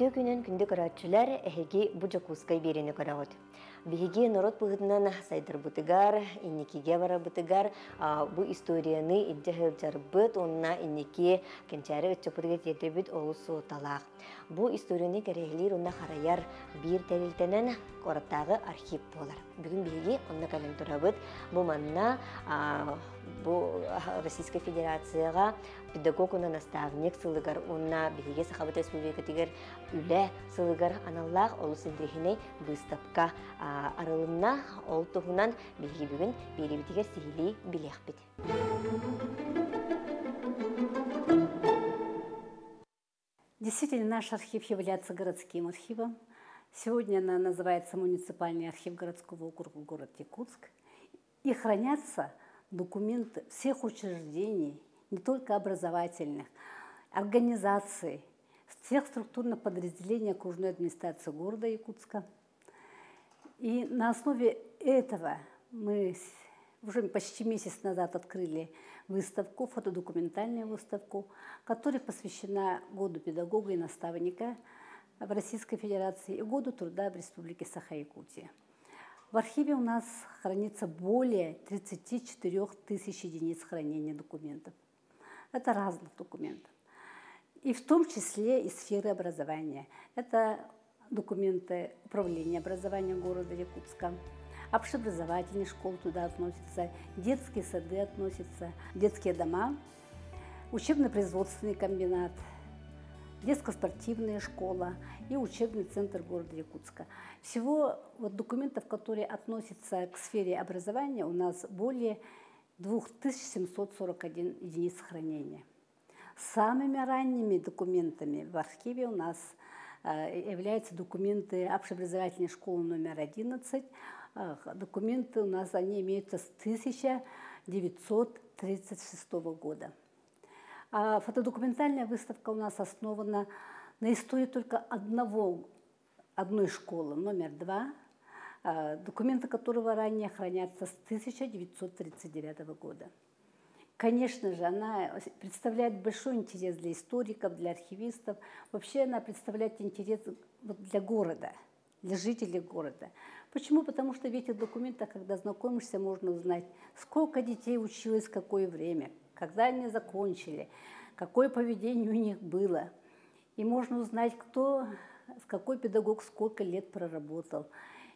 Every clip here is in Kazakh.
Өтө күнін күнді көрәтчілер әхеге бұ жакускай берені көрәғыд. Биһиги народ быһытынан сайдар бытыгар, инникиге бара бытыгар, бу историяны идде хылжарбыт, онна инники кенчәре өтчөпүдге тетебит олусу талақ. Бу историяны керехлер онна хараяр бир тәрилтенен кораттағы архив болар. Бүгін биһиги онна кален турабыт, бу манна бу Российская Федерацияға педагог уна наставник сылыгар онна биһиге Сахабат Республика үле сылыгар аналлах олус индрехине выставка арылымна ол туһунан биһиги бүгүн биирибитигер сихили билехпит. Действительно, наш архив является городским архивом. Сегодня она называется муниципальный архив городского округа город Якутск. И хранятся документы всех учреждений, не только образовательных, организаций, всех структурных подразделений окружной администрации города Якутска. И на основе этого мы уже почти месяц назад открыли выставку, фотодокументальную выставку, которая посвящена году педагога и наставника в Российской Федерации и году труда в Республике Саха-Якутия. В архиве у нас хранится более 34 тысяч единиц хранения документов. Это разных документов. И в том числе и сферы образования. Это документы управления образования города Якутска, общеобразовательные школы туда относятся, детские сады относятся, детские дома, учебно-производственный комбинат, детско-спортивная школа и учебный центр города Якутска. Всего вот документов, которые относятся к сфере образования, у нас более 2741 единиц хранения. Самыми ранними документами в архиве у нас являются документы общеобразовательной школы номер 11. Документы у нас, они имеются с 1936 года. А фотодокументальная выставка у нас основана на истории только одного, одной школы, номер два, документы которого ранее хранятся с 1939 года. Конечно же, она представляет большой интерес для историков, для архивистов. Вообще она представляет интерес для города, для жителей города. Почему? Потому что в этих документах, когда знакомишься, можно узнать, сколько детей училось какое время, когда они закончили, какое поведение у них было. И можно узнать, кто, с какой педагог сколько лет проработал,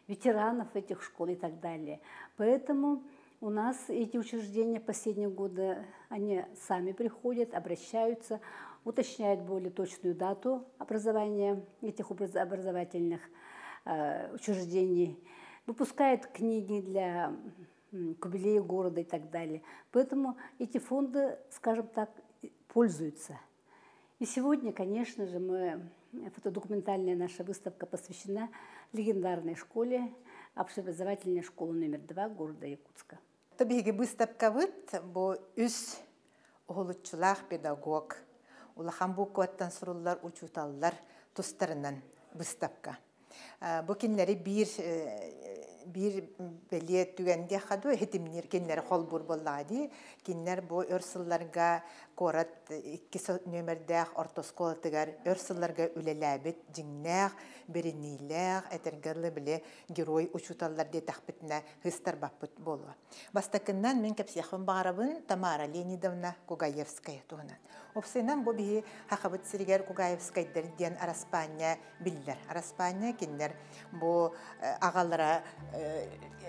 ветеранов этих школ и так далее. Поэтому у нас эти учреждения последние годы, они сами приходят, обращаются, уточняют более точную дату образования этих образовательных э, учреждений, выпускают книги для к юбилею города и так далее. Поэтому эти фонды, скажем так, пользуются. И сегодня, конечно же, мы, фотодокументальная наша выставка посвящена легендарной школе, общеобразовательной школе номер два города Якутска. Табиги выставкабыт бу үс оголутчулах педагог улахан бу куаттан суруллар учуталлар тустарынан выставка. Бу кинлери бир бир түгенде хаду хетимнер кинлер холбур боллади кинлер бу өрсылларга корат икки нөмердәх ортосколатыгар өрсылларга үлеләбит жиңнәх бериниләх этергәрле биле герой учуталлар де тахбитнә хыстар баппыт болу бастакыннан мен кепсияхын барабын тамара ленидовна кугаевская тугынан опсенан бу биһи хахабыт сиригер кугаевская дерден араспания биллер араспания кинлер бу агалара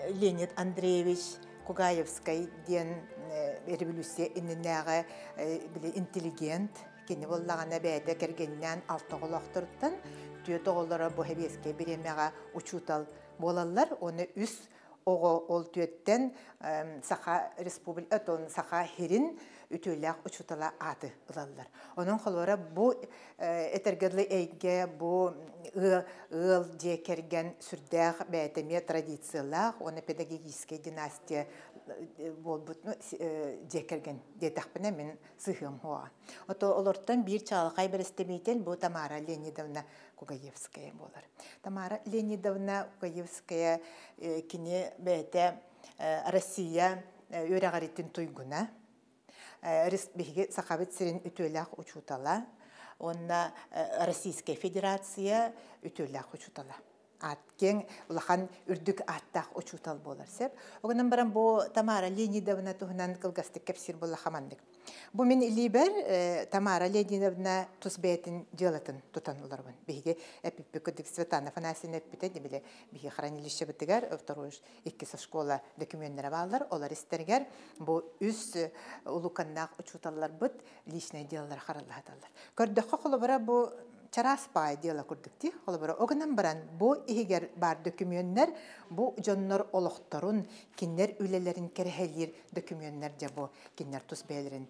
Леонид Андреевич Кугаевской ден революция иннәгә биле интеллигент кини боллагана бәйдә кергеннән алтыгылактырдан төйөт оголлары бу хебеске биремәгә учутал болалар оны үс ого ол төйөттен саха республика тон саха хирин үтүләк учутала аты ылаллар. Onun холора бу этергерле эйге бу ыл же керген сүрдәх бәйтеме традициялар, оны педагогическая династия болбут же керген де тахпына мен сыхым хуа. Ото олортан бир чалкай бер бу Тамара Леонидовна Кугаевская болар. Тамара Леонидовна Кугаевская кине бәйте Россия өрәгаритин туйгуна биһиги сахабит сирин үтүөлээх учуутала онна э, Российская Федерация үтөлләк учутала. Аткен улахан үрдүк аттах учутал болар сеп. Огынан баран бу Тамара Леонидовна туһунан кылгастык кепсир болла хамандык. Бу мен либер э, Тамара Леонидовна тусбетин делатын тутан уларбын. Биге эпиппе көдүк Светлана Фанасина эппите дебиле биге хранилище битигер второй икки со школа документтер балар, олар истергер бу үс э, улуканнак учуталлар бит личное делалар хараллаталар. Көрдө хохолу бара бу чарас пай дела курдукти холобора огынан баран бу ихигер бар документтер бу жоннор олохторун киннер үлелерин керехелир документтер же бу киннер тус бээлерин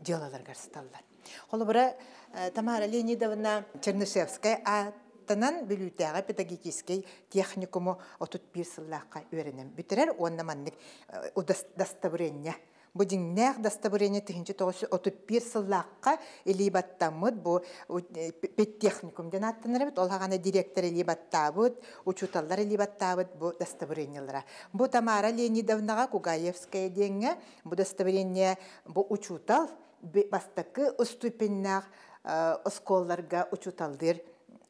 делалар гарсталлар холобора тамара леонидовна чернышевская аттанан бүлүтәгә педагогический техникуму отут бир сыллакка өйренем бүтерер онна маннык удостоверение Бу диңнәк достоверение тихинче тогысы отуп бир сыллакка элибаттамыт бу педтехникум ден аттаныр бит ол хагана директор элибаттабыт учуталлар элибаттабыт бу достоверениелера бу Тамара Леонидовнага Кугаевская деңе бу достоверение бу учутал бастакы ступеньнах осколларга учуталдыр.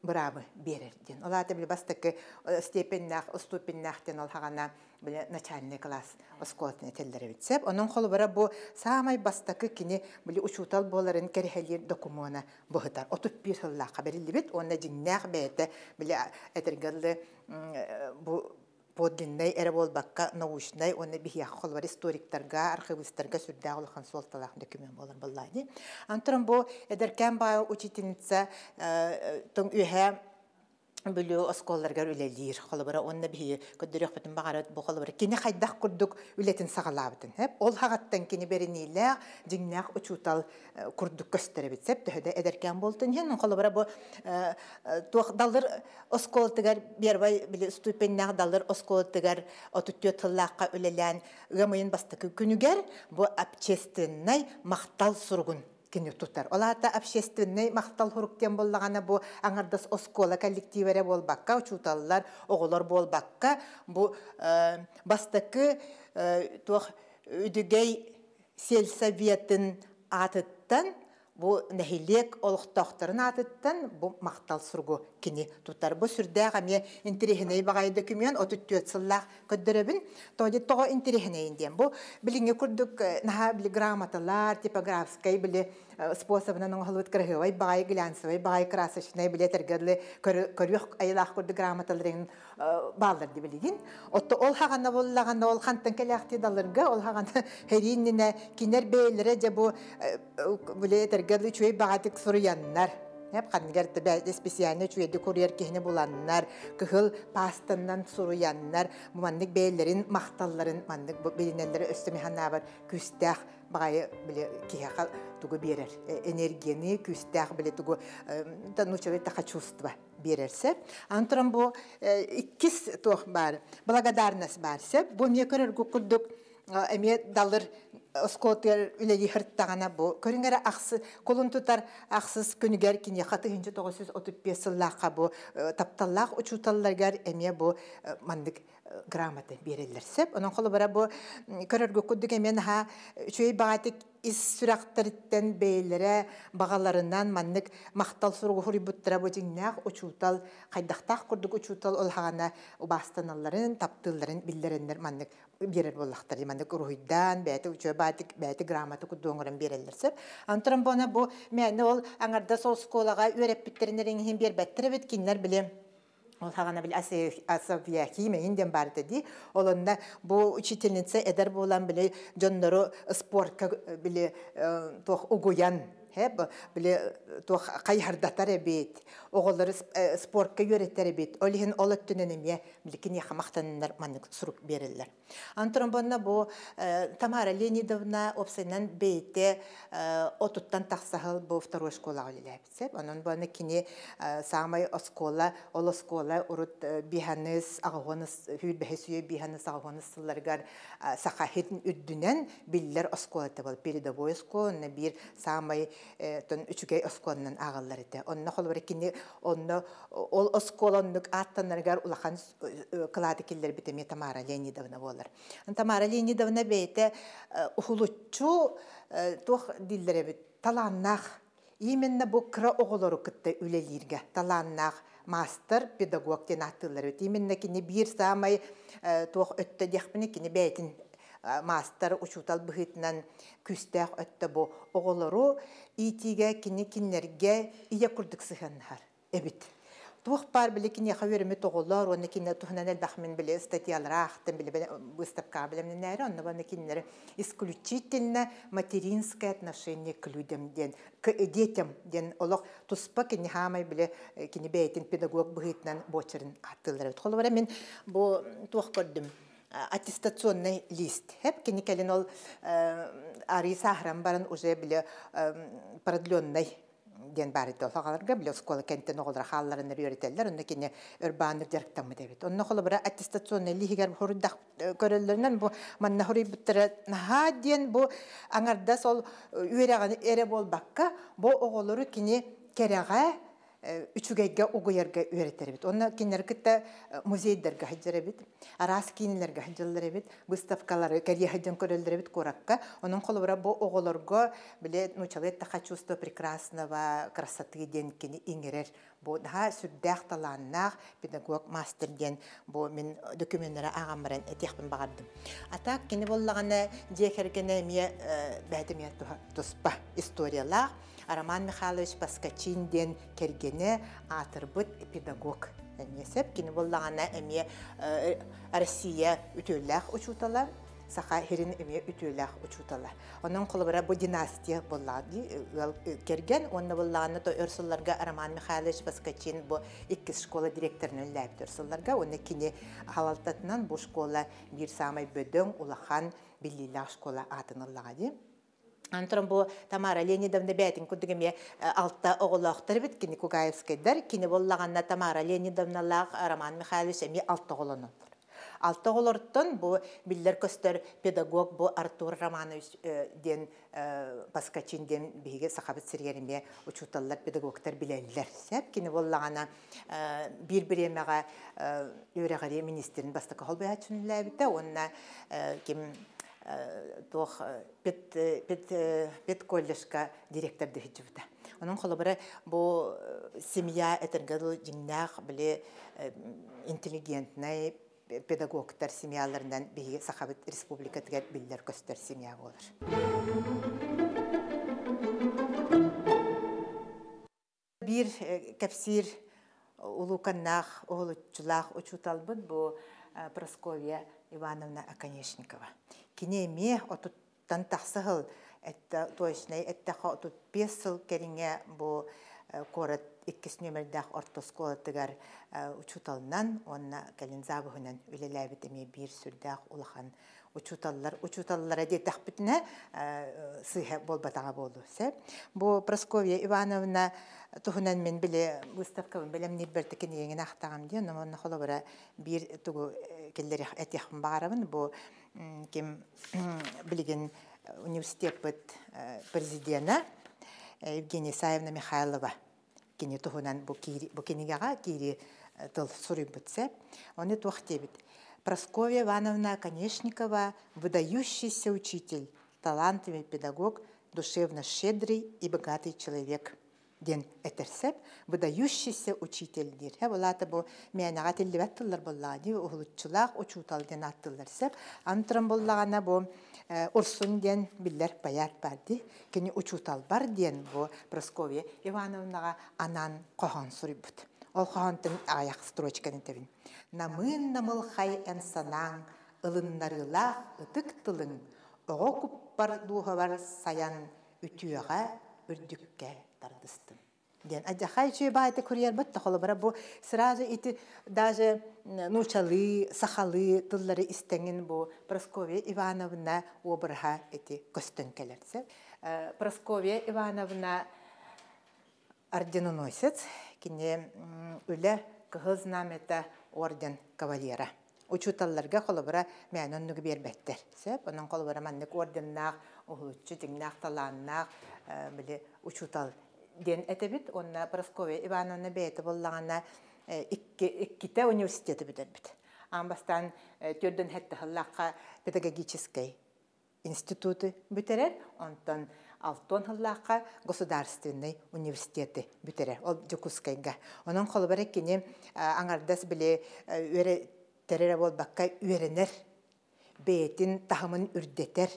Бравы берер ден. Олата бил бастакы степеннах, ступеннахтен ол хагана биле начальный класс оскотне теллере битсеп онун холу бара бу самай бастакы кини биле учутал боларын керхелир докумона бухтар отуп бир хылла хаберилли бит онна жиннах бете биле этергелли бу подлинный эре болбакка научный оны бихия холбар историктарга архивисттарга сүрдә улхан солталах документ болар буллайды антырым бу эдеркен бай учительница тон үһә бүлү осколларга үлелир холобара онна бии көддөрөк бутун багарат бу холобара кини хайдах курдук үлетин сагалабытын хеп ол хагаттан кини бериниле жиңнак учутал курдук көстөрөбүт сеп төһөдө эдеркен болтун хен холобара бу туох далыр осколтыгар бербай били ступеннак далыр осколтыгар отуттү тыллакка үлелен гамыйын бастыкы күнүгер бу общественный мактал сургун. Кини тутар. Олата общественный мақтал хуруктен боллагана бу аңардас оскола коллективере болбакка, учуталлар, оголор болбакка, бу бастакы туох үдүгей сельсоветін атыттан бу нәһилек олохтохторун атыттан бу мактал сургу кини тутар. Бу сүрдәг аме интерехне багай документ отуттүөт сыллах көддөрөбүн тоди того интерехне инден бу билиңе курдук наха били грамоталар типографской били способынан оңолут крахывай багай глянцевый багай красочный били тергерле көрүк айлах курду грамоталарын балдар ди билигин отто ол хагана боллаганда ол далырга ол кинер бейлере же бу биле тергерле чуй багатык суруяннар. Өстөмө ханабар күстәх багай биле киха тугу берер. Энергияны күстәх биле тугу танучы таха чувство берерсе. Антрам бу иккис тох бар. Благодарность барсе, бу мне көрөр кукудук эме далыр оскотер үледи хырттагана бу. Көрүнгөр аксы колун тутар аксыз күнүгер кине хаты хинче 935 сыллакка бу. Тапталлак учуталларгар эме бу мандык грамота берелерсеп онон колу бара бу көрөргө куддук эмен ха үчөй багатык ис сүрактарыттен бейлере багаларынан маннык мактал суругу хурибуттара бу жиңнак учутал кайдактак курдук учутал ол хагана убастаналларын таптылларын биллерендер маннык берер боллактар маннык руйдан бәти үчө батык бәти грамота кудуңуран берелерсеп антырын бона бу мәне ол аңарда сол школага өреп биттеринерин бербеттер бит киннер билем Ол хагана бил Асофия Химе инден барды ди. Олонда бу учительница эдер болан биле жоннору спортка биле тох угуян Хеп биле тох кайхардатар бит. Оголлары спортка йөреттер бит. Олихин олоттунен эме билкин яхамактаннар манык сурук береллер. Антромбонна бу Тамара Леонидовна опсайнан бейте отуттан тахсахыл бу второй школа олиләпсеп. Онон баны кини самай оскола, ол оскола урут биханыс агоныс хүр бехесүйе биханыс агоныс сылларгар сахахитин үддүнен биллер оскола тебал передовой оскола бир самай тон үчүгей осколанан агаллар ите. Онна холбар кини онно ол осколоннук аттанаргар улахан кылады киллер битеме Тамара Леонидовна болар. Тамара Леонидовна бейте ухулуччу тох диллере бит таланнах именно бу кыра оголору кытта үлелирге таланнах мастер педагог ден аттылар өт. Именно кини бир самай туох өттө дехпини кини мастер учутал быхытынан күстәх өттө бу оголору итиге кини киннерге ия курдык сыханнар. Эбит. Тух пар биле кине хаверме тоголлар, оны кине тухнан элбахмин биле статьялар ахтын биле выставка биле нәре, оны баны кине исключительно материнское отношение к людям ден, к детям ден олох туспа кине хамай биле кине бейтин педагог быгытнан бочерин аттылар. Холбара мен бу тух көрдүм аттестационный лист. Хеп кине келин ол ари сахрам барын уже биле продленный ден бар ите олагаларга биле школа кенттен оголдара хаалларын үйрөтелер онда кине урбаныр жарктамы дебит онно холо бара аттестационный лигер хоруддак көрөллөрүнөн бу манна хори биттер наха ден бу аңарда сол үйрөгөн эре болбакка бу оголору кини керега үчүгейге угуярга үйрөтербит. Онна кинер китте музейдерге хаҗырабит, арас кинилерге хаҗылларабит, выставкалары кәрия хаҗын көрөлдөрбит коракка. Онун колубара бу оголорго биле ну человек та чувство прекрасного красоты ден кини. Бу да сүддәх таланнах педагог мастер ден бу мен документтары агамбаран этехпен багардым. Ата кини боллагана дехергене мия бәдемия туспа историялар Роман Михайлович Паскачинден кергене атырбыт педагог. Несеп кини боллағана әме Россия үтөлләх учуталар, саха херин эме үтөләх учуталар. Onun қолыбыра бу династия боллады керген, онна боллағана то өрсулларга Роман Михайлович Паскачин бу иккис школа директорының ләбді өрсулларга, онна кини халалтатынан бу школа бир самай бөдөң улахан биллилах школа атыныллады. Антрон бу Тамара Леонидовна бәтин күдігіме алтта оғылақтыр бит, кини Кугаевскайдар, кини боллағанна Тамара Леонидовна лақ Роман Михайлович әме алтта оғылыны. Алтта оғылырттын бу биллер көстер педагог бу Артур Романович ден Паскачин ден биге сахабыт сиргериме учуталлар педагогтар билеллер. Сәп кини боллағана бир биремеға өрәғаре министрин бастықы холбай ачынылай бітті, онна ким тох пет пет пет коллежка директор дехичүбүтэ. Онун холобара бу семья этергел жиңнах биле интеллигентный педагогтар семьяларынан биги Сахабыт республика тигер биллер көстөр семья болар. Бир кепсир улуканнах оолучулах учуталбыт бу Просковья Ивановна Аконечникова. Кинеме отуттан тахсыгыл это точный это отут бес жыл кериңе бу корот иккис номердах ортоскола тыгар учуталнан онна калинзабыгынан үлеләбит эме бир сүрдах улахан учуталлар учуталлар де тахбитне сыйха болбатага болду се бу Просковья Ивановна тухунан мен биле выставка билем не бертекен еңен ахтагам ди но онна холобара бир тугу келлери этяхм барабын бу кем билген университет бит президента Евгения Саевна Михайлова кини тухунан бу кинигага кири тыл сурый битсе оны тухтебит Просковья Ивановна Конечникова выдающийся учитель талантливый педагог душевно щедрый и богатый человек ден этерсеп выдающийся учитель дир. Хэ булата бу мээнага тиллибат тыллар боллади ухулуччулаах учутал ден сеп. Антрам боллагана бу урсун ден биллер баят барди. Кени учутал бар ден бу Просковья Ивановнага анан кохон сурибут. Ол кохонтын аяк строчканы тебин. Намын намыл хай энсанаң ылыннарылах ытык тылың. Оға куппар дуһабар саян үтүөҕэ үрдүккэ тардыстым. Ден аджахай чүй баайте курьер бат бара бу сразу ити даже нучалы, сахалы тыллары истеңин бу Просковья Ивановна обырха эти көстөн келерсе. Просковья Ивановна орденоносец, кине үле кыгыз намета орден кавалера. Учуталларга холобара мәнөннүгү бербеттер. Сеп, онун холобара маннык орденнах, ухучу тиңнах таланнах, биле учутал ден этебит, онна Просковья Ивановна бейте боллагана икките университеті бит. Амбастан түрден хетті хыллаққа педагогический институты бүтерер, онтон алтон хыллааққа государственный университеты бүтере ол жукускайга. Онон холбара кини аңардас биле үере терере болбакка үеренер беетин тахымын үрдетер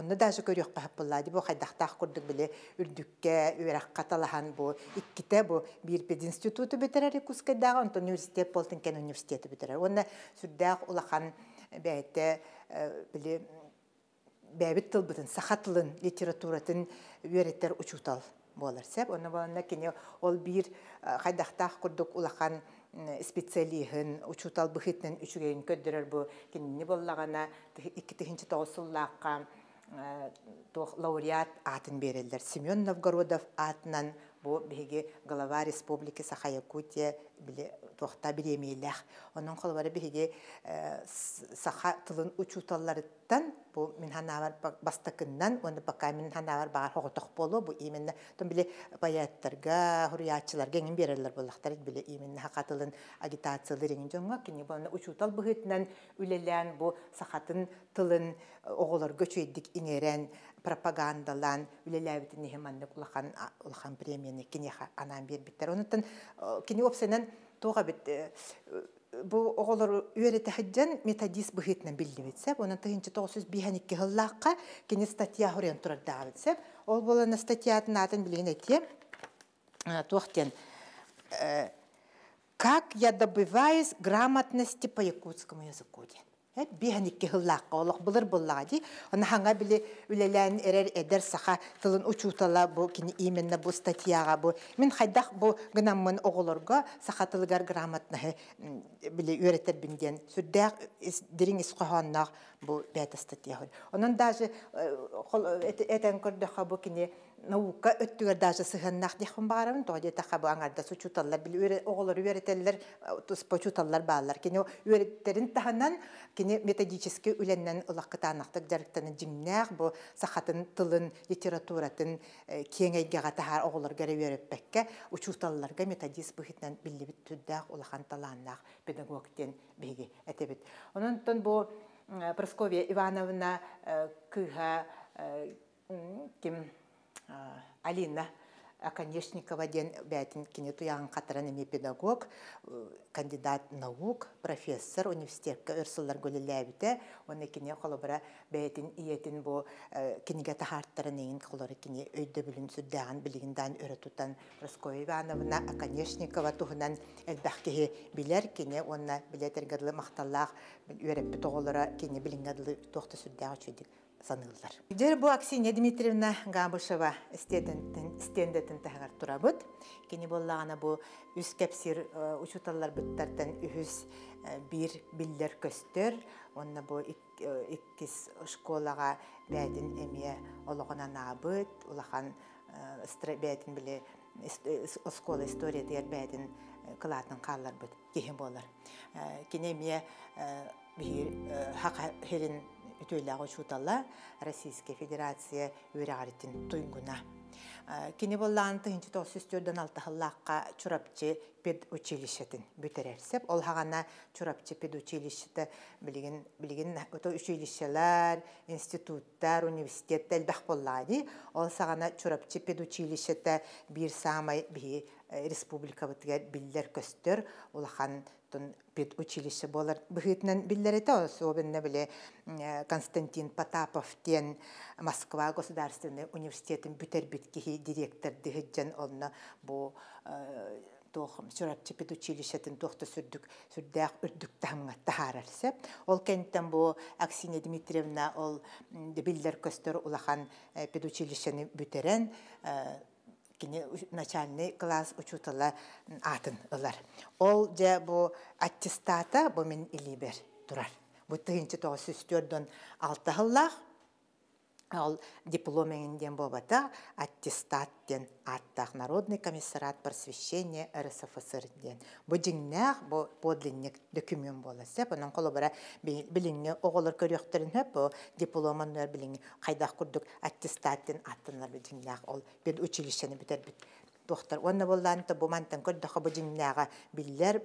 Онны даже көрөк кахап буллады бу хайдахтах курдук биле үрдүккә үрәк каталахан бу икките бу бир пед институту битерер кускайдагы онто университет болтын кен университеты битерер. Онна сүрдәк улахан бәйте биле бәбит тылбытын, сахатылын литературатын үйреттер учутал болар. Сәп, оны болanda кене ол бир хайдахтах курдук улахан специалихын учутал быхытнын үчүгейин көддөрөр бу кинни боллагана икки тыгынчы тоосуллаакка лауреат атын берелдер. Семен Новгородов атынан бу биһиги глава республики Саха Якутия биле туохта биремейлэх. Онун холбары биһиги саха тылын учуталларыттан бу мин ханавар бастакыннан оны пока мин ханавар багар хоготох болу бу именно том биле баяттарга хуриятчыларга эңин берерлер булактар биле именно хакатылын агитациялар эңин жоңга кини бу учутал быгытнан үлелән бу сахатын тылын оголор göçöйдик иңерен пропагандалан үлеләбитин нехеманнык улахан улахан премияны кини анан бербиттер. Онуттан кини опсенен туга бит бу оголор үйрете хаджан методист быхытнан билди битсеп, онун тыгынчы 905 хыллакка кини статья хорен турар дагытсеп, ол болана статьятын атын билген этте. Туахтен как я добываюсь грамотности по якутскому языку. Биһан икки хыллааққа олох былыр буллаға ди. Оны хаңа биле үлелән эрер эдер саха тылын учутала бу кини именно бу статьяга бу. Мен хайдах бу гынаммын оголорга саха тылыгар грамотны биле үйретер бинден. Сүрдәк дирин исқоханнақ бу бәті статья. Онын даже этен көрдөха бу кини наука өттүгөр даже сыһыннах дихын барабын то дете хабы аңарда сучуталлар бил үре оголор үретеллер тус почуталлар баалар. Кини үреттерин таханан кини методически үленнен улаккытанактык жарыктаны жимнах бу сахатын тылын литературатын кеңейге гатахар оголор гере үретпекке учуталларга методист бухитнан биллибит түддах улахан талааннах педагогтен биги этебит. Онон бу Просковья Ивановна кыха ким Алина Аконечникова ден бәтін кене туяғын қатыран эме педагог, кандидат наук, профессор университетке өрсылар көлеләбіті, оны кене қолыбыра бәтін иетін бұ кенеге тахарттарын еңін қолары кене өйді білін сүрдәғын білігінден өрі тұтан Росковия Ивановна Аконечникова туғынан әлбәқкеге білер кене онна білетергірлі мақталлақ өреппі тоғылыра кене білінгадылы тоқты сүрдәғі чөйдік санылдар. Жер бу Аксинья Дмитриевна Габышева стендетін тағар турабыт. Кені боллағана бу үс кәпсир учуталлар бүттартан үхіс бир биллер көстер. Онна бу иккис школаға бәдін әмие олығынан абыт, улахан бәдін біле школа история дер бәдін кылатын қалар бұд, кехен болар. Херин үтөйләгы чуталла Российская Федерация үрәгәритин туйгуна. Кини боллаан тыһынчы тоосүстөрдөн алтахыллааққа чурапчы пед училищетин бүтерерсеп. Ол хагана чурапчы пед училищеті билигин билигин ото училищелер, институттар, университеттер бах боллады. Ол сагана чурапчы пед бир самай би республика бытыгар биллер көстөр улахан тон пед училище болар. Быхытнан биллерете особенно биле Константин Потапов тен Москва государственный университетин бүтер биткихи директор дыхыджан онна бу тох сүрәтче пед училищетин тохта сүрдүк сүрдәк үрдүк тахымга тахарарсеп ол кенттен бу Аксинья Дмитриевна ол биллер көстөр улахан пед училищени бүтерен кини начальный класс учутала атын ылар. Ол же бу аттестата бу мен илибер турар. Бу тыгынчы тоғы сүстөрдөн алты хыллах, Ол дипломеңінден бобата аттестат ден аттақ Народный комиссарат просвещения РСФСР ден. Бу жиңнәқ, бу подлинник документ боласы. Бұның қолы бара біліңе оғылыр көріқтерін хөп, бу дипломынөр біліңе қайдақ күрдік аттестат ден аттынлар бу жиңнәқ. Ол бен училищені бітер бит. Доктор, онны болланты бу мантан көрдіқі бу жиңнәға биллер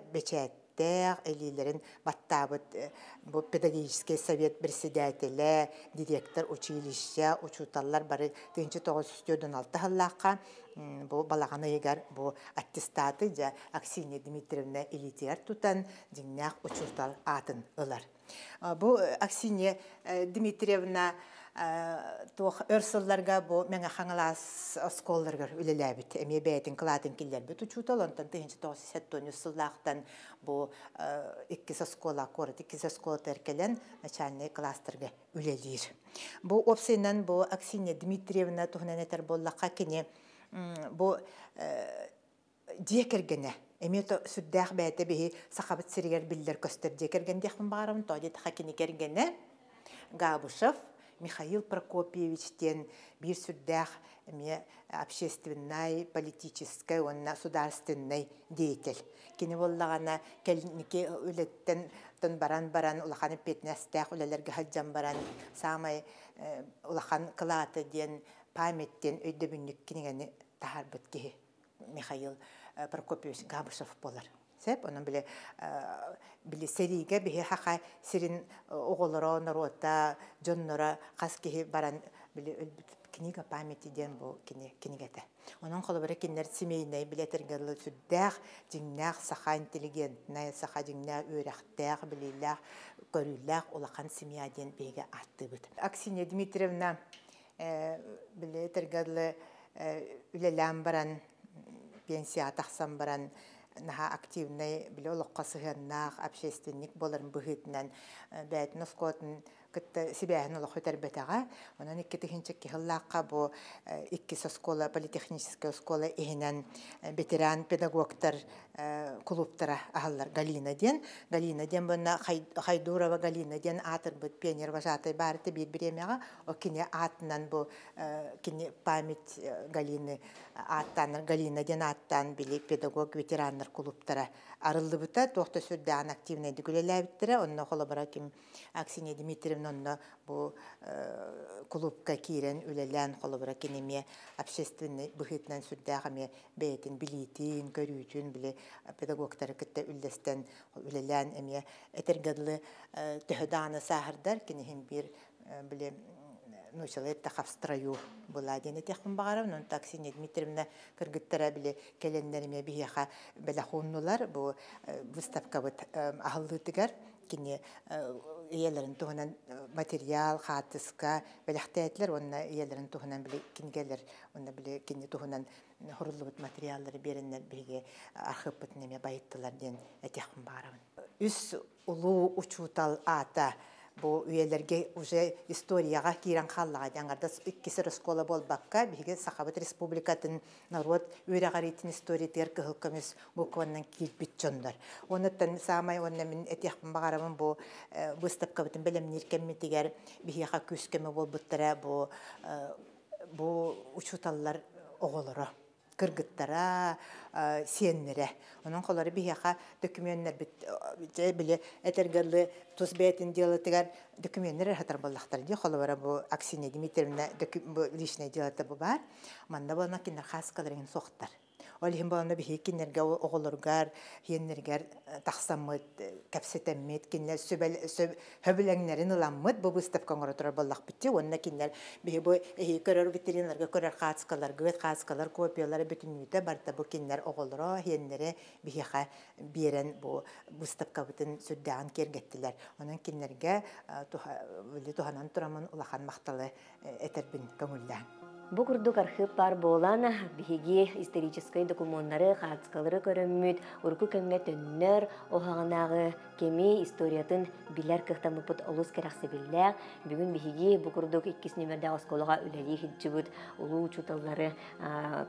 үлеләбиттәк, элилерин баттабыт э, бу педагогический совет председателе, директор училища, учуталлар бары 1996 хыллакка бу балаганы егер бу аттестаты жа Аксинья Дмитриевна Илитер тутан диннях учуртал атын ылар. Бу э, Аксинья э, Дмитриевна туох өрсылларга бу меңа хаңалас осколларга үлеләбит. Эме бәйтин кылатын киллер бит учутал онтан тыгынчы тоғыз сеттон юсыллахтан бу икки соскола корот икки соскола теркелен начальный кластерге үлелир. Бу опсыйнан бу Аксинья Дмитриевна тухнан этер боллакка кини бу диекергене Эмето сүрдәх бәйте биһи сахабыт сиригер биллер көстер диекерген диехмин барам тоди хакини кергене Габушев Михаил Прокопьевичтен бир сүрдәх эме общественной, политической, онна государственный деятель. Кини боллагана келники үлеттен тон баран баран улаханы петнестәх үлелерге хаджан баран самай улахан кылаты ден памяттен өйдө бүннүк кинигени тахар Михаил Прокопьевич Габышев болар. Сеп, onun bile bile seriге бихе хака сирин оголоро нарота жоннора каскеһи баран биле книга памяти ден бу кини книгете. Onun колы бер кинер семейный билетергерлы сүддәх, җиңнәх саха интеллигентная саха җиңнә өрәхтәх билеләх көрүләх улахан семья ден беге атты бит. Аксинья Дмитриевна билетергерлы үлеләм баран пенсия тахсан баран наха активный биле олоққа сыһыаннаах общественник боларын быһыытынан бәэтин оскотун кытта сибэһин олох өтәрбэтаға онан икки тихинчек киһыллааққа бу икки соскола политехническая школа иһинен ветеран педагогтар клубтара аһаллар. Галина ден галина ден бына хайдурова галина ден атыр быт пионер вожатый барыты бир биремяга о кине атынан бу кине память галины аттан галина ден аттан били педагог ветераннар клубтара арылды бута тохта сүрдән активный дүгүлеләбиттере онно холобара ким Аксинья Дмитриевна онно бу клубка кирен үлелән холобара кинеме общественный быхытнан сүрдәгаме бәйтин билитин көрүтүн биле педагогтар кытта үллестен үлелән эме этергәдле төһданы сахардар кинеһин бир биле ну человек тахав строю была ден этехмин багарам нон таксине Дмитриевна кыргыттара биле келеннериме бияха белахуннулар бу выставка вот ахыллытыгар. Кини иелерин туһунан материал хатыска белехтээтлер онна иелерин туһунан биле кингелер онна биле кини туһунан хоруллубут материаллары береннер биге архиппыт неме байыттылар ден этехмин багарам үс улуу учутал ата бу үелерге уже историяга кирен халлага жаңарда иккисер школа болбакка биге сахабат республикатын народ үрегаритин история тер кылкымыз бу коннан килбит чондар онуттан самай онна мен этехпин багарамын бу выставка бутын белем ниркеммитигер бихиха күскеме болбуттара бу бу учуталлар оголоро кыргыттара сиеннере. Онун холары бияха документтер бит же биле этергерлы тус бетин делатыгар документтер хатар боллахтар ди холора бу Аксинья Дмитриевна личное делата бу бар. Манда кинер хас каларын Олихин баланы бихи кинерге оголоргар, хиеннергер тахсаммыт, кәпсетеммет, кинер сөбел хөбүләңнәрин ыламмыт бу выставка оңоротор боллах битти. Онна кинер бихи бу көрөр ветеринарга көрөр хацкалар, гыт хацкалар, копиялары бүтүнүтә барта бу кинер оголоро хиеннере бихиха берен бу выставка бүтүн сүддән кергеттиләр. Онан кинерге туханан турамын улахан макталы этербин көңүллән. Бу курдук архив бар болан биһиги исторической документтары хатскалары көрөммүт урку кемге төннөр охагынагы кеми историятын билер кыhtамыпыт олус керахсебиллер бүгүн биһиги бу курдук иккис номерде осколога үлели хиджибут улуу чуталлары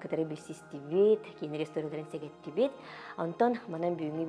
кытары билсистибит кинер историяларын сегеттибит онтон манан бүгүнгү